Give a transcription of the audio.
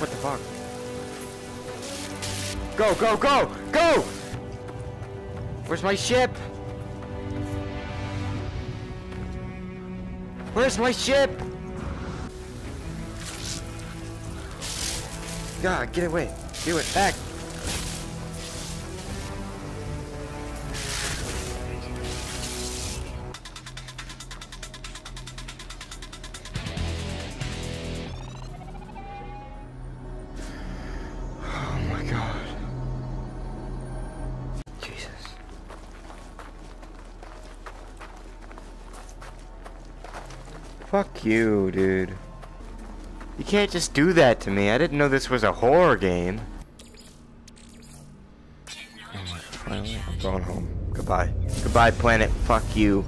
What the fuck? Go, go, go! Go! Where's my ship? Where's my ship? God, get away. Do it. Back. Fuck you, dude. You can't just do that to me. I didn't know this was a horror game. Finally, I'm going home. Goodbye. Goodbye, planet. Fuck you.